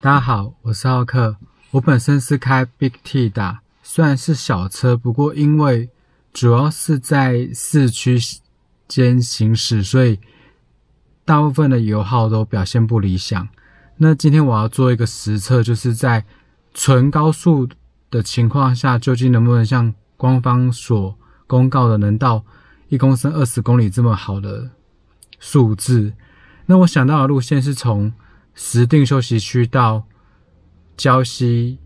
大家好，我是浩克。我本身是开 Big T 的，虽然是小车，不过因为主要是在市区间行驶，所以大部分的油耗都表现不理想。那今天我要做一个实测，就是在纯高速的情况下，究竟能不能像官方所公告的，能到一公升二十公里这么好的数字？那我想到的路线是从石定休息区到礁溪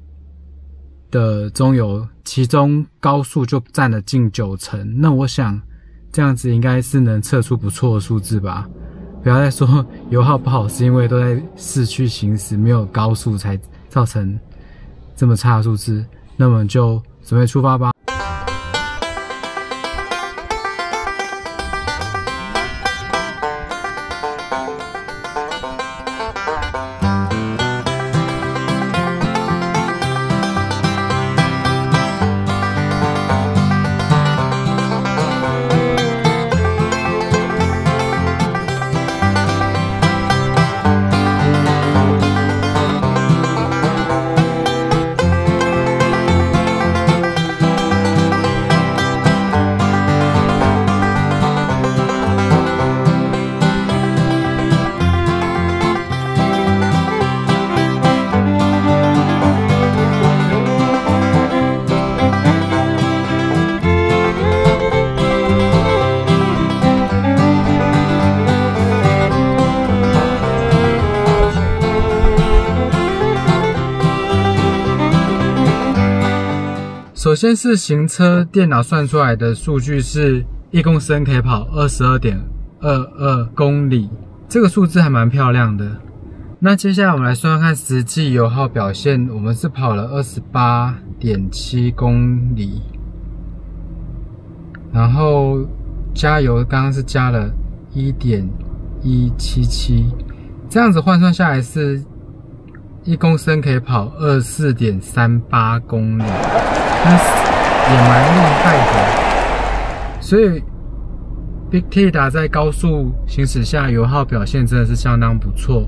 的中油，其中高速就占了近九成。那我想这样子应该是能测出不错的数字吧？不要再说油耗不好，是因为都在市区行驶，没有高速才造成这么差的数字。那我们就准备出发吧。首先是行车电脑算出来的数据是一公升可以跑二十二点二二公里，这个数字还蛮漂亮的。那接下来我们来算算看实际油耗表现，我们是跑了二十八点七公里，然后加油刚刚是加了一点一七七，这样子换算下来是一公升可以跑二四点三八公里。他也蛮厉害的，所以 Big T 打在高速行驶下油耗表现真的是相当不错。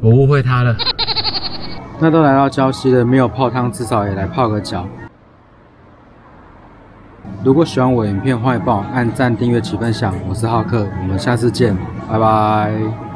我误会他了。那都来到礁溪了，没有泡汤至少也来泡个脚。如果喜欢我影片，欢迎帮我按赞、订阅、及分享。我是浩克，我们下次见，拜拜。